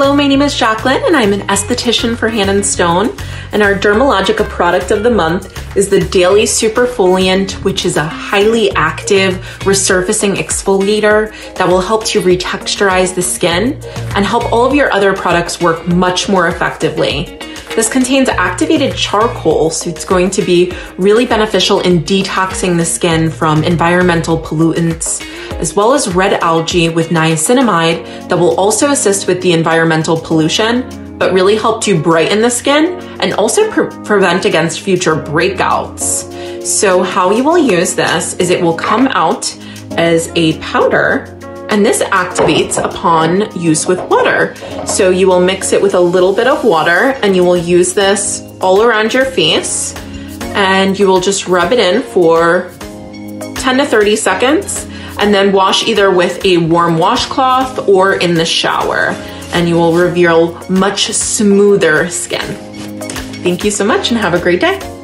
Hello, my name is Jacqueline and I'm an esthetician for Hand & Stone. And our Dermalogica product of the month is the Daily Superfoliant, which is a highly active resurfacing exfoliator that will help to retexturize the skin and help all of your other products work much more effectively. This contains activated charcoal, so it's going to be really beneficial in detoxing the skin from environmental pollutants, as well as red algae with niacinamide that will also assist with the environmental pollution, but really help to brighten the skin and also pre prevent against future breakouts. So how you will use this is it will come out as a powder and this activates upon use with water. So you will mix it with a little bit of water and you will use this all around your face and you will just rub it in for 10 to 30 seconds and then wash either with a warm washcloth or in the shower and you will reveal much smoother skin. Thank you so much and have a great day.